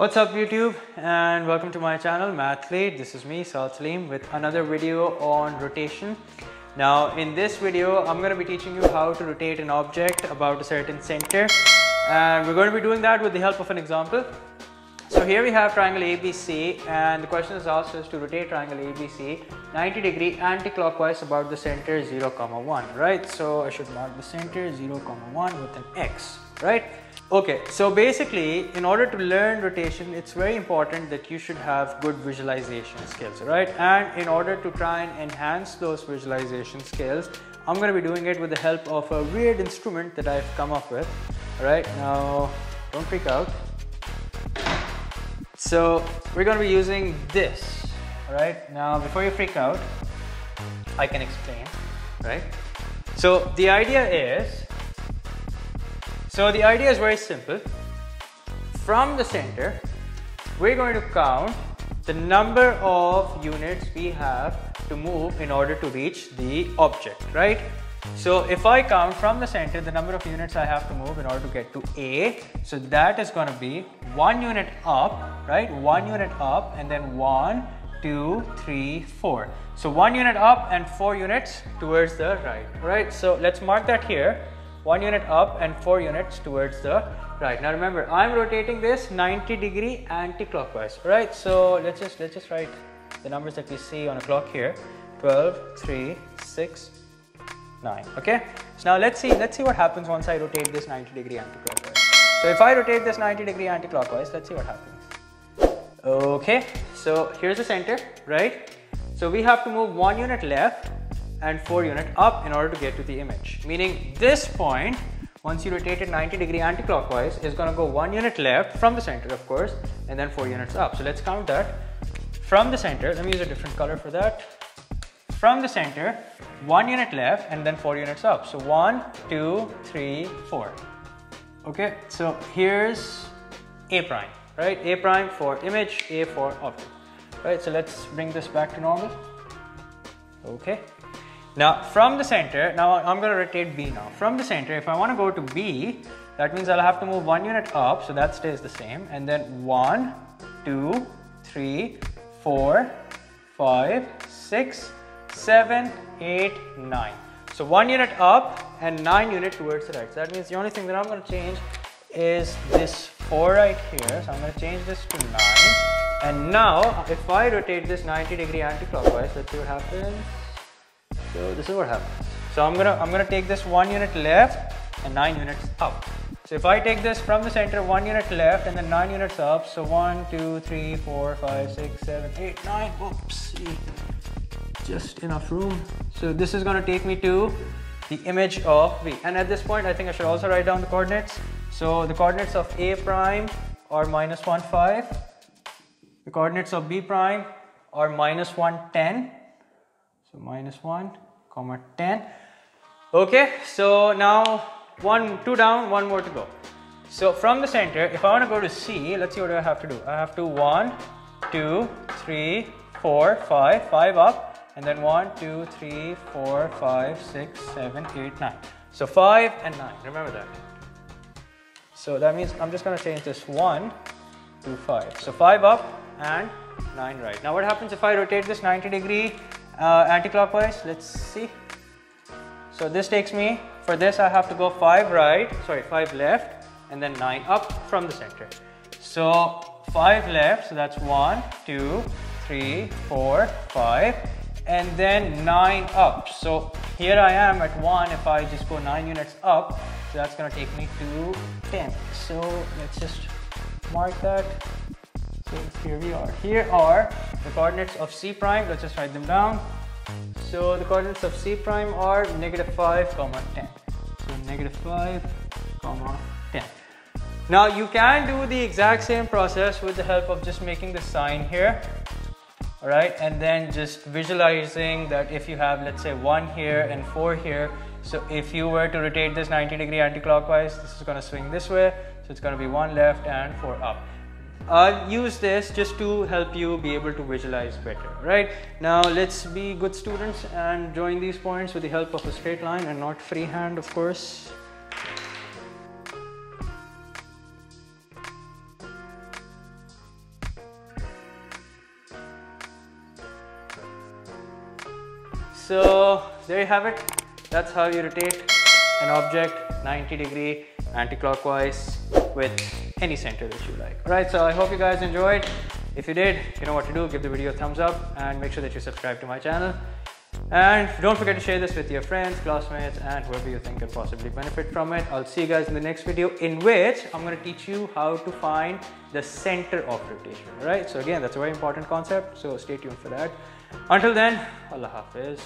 What's up YouTube and welcome to my channel Mathlete. This is me Saad Saleem with another video on rotation. Now in this video I'm going to be teaching you how to rotate an object about a certain center and we're going to be doing that with the help of an example. So here we have triangle ABC and the question is asked us to rotate triangle ABC 90 degree anti-clockwise about the center 0 comma 1 right? So I should mark the center 0 comma 1 with an X right? Okay so basically in order to learn rotation it's very important that you should have good visualization skills right? And in order to try and enhance those visualization skills I'm going to be doing it with the help of a weird instrument that I've come up with right? Now don't freak out so we're going to be using this, right? Now, before you freak out, I can explain, right? So the idea is, so the idea is very simple. From the center, we're going to count the number of units we have to move in order to reach the object, right? So if I count from the center the number of units I have to move in order to get to A, so that is going to be one unit up, right? One unit up and then one, two, three, four. So one unit up and four units towards the right, right? So let's mark that here. One unit up and four units towards the right. Now remember, I'm rotating this 90 degree anti-clockwise, right? So let's just let's just write the numbers that we see on a clock here. 12, 3, 6, 9 okay so now let's see let's see what happens once I rotate this 90 degree anti-clockwise so if I rotate this 90 degree anti-clockwise let's see what happens. Okay so here's the center right? So we have to move one unit left and four unit up in order to get to the image. Meaning this point once you rotate it 90 degree anti-clockwise is going to go one unit left from the center of course and then four units up. So let's count that. From the center let me use a different color for that. From the center, one unit left and then four units up. So one, two, three, four. Okay, so here's A prime, right? A prime for image, A for object. Right, so let's bring this back to normal. Okay. Now from the center, now I'm going to rotate B now. From the center, if I want to go to B, that means I'll have to move one unit up, so that stays the same. And then one, two, three, four, five, six, 7, 8, 9. So 1 unit up and 9 unit towards the right. So that means the only thing that I'm going to change is this 4 right here. So I'm going to change this to 9. And now if I rotate this 90 degree anti-clockwise, let's see what happens. So this is what happens. So I'm gonna I'm gonna take this one unit left and nine units up. So if I take this from the center, one unit left and then nine units up. So one, two, three, four, five, six, seven, eight, nine. Oops just enough room. So this is going to take me to the image of B. And at this point, I think I should also write down the coordinates. So the coordinates of A prime are minus 1, 5. The coordinates of B prime are minus 1, 10. So minus 1, comma 10. Okay, so now one, two down, one more to go. So from the center, if I want to go to C, let's see what I have to do. I have to one, two, three, four, five, five up, and then 1, 2, 3, 4, 5, 6, 7, 8, 9. So 5 and 9, remember that. So that means I'm just going to change this 1 to 5. So 5 up and 9 right. Now what happens if I rotate this 90 degree uh, anti-clockwise? Let's see. So this takes me, for this I have to go 5 right, sorry 5 left and then 9 up from the center. So 5 left, so that's 1, 2, 3, 4, 5 and then 9 up. So here I am at 1 if I just go 9 units up. So that's going to take me to 10. So let's just mark that. So here we are. Here are the coordinates of C prime. Let's just write them down. So the coordinates of C prime are negative 5 comma 10. So negative 5 comma 10. Now you can do the exact same process with the help of just making the sign here all right and then just visualizing that if you have let's say one here and four here so if you were to rotate this 90 degree anti-clockwise this is going to swing this way so it's going to be one left and four up. I'll use this just to help you be able to visualize better right now let's be good students and join these points with the help of a straight line and not freehand of course So there you have it. That's how you rotate an object 90 degree anti-clockwise with any center that you like. All right, so I hope you guys enjoyed. If you did, you know what to do. Give the video a thumbs up and make sure that you subscribe to my channel. And don't forget to share this with your friends, classmates, and whoever you think can possibly benefit from it. I'll see you guys in the next video in which I'm going to teach you how to find the center of rotation. All right, so again, that's a very important concept. So stay tuned for that. Until then, Allah Hafiz.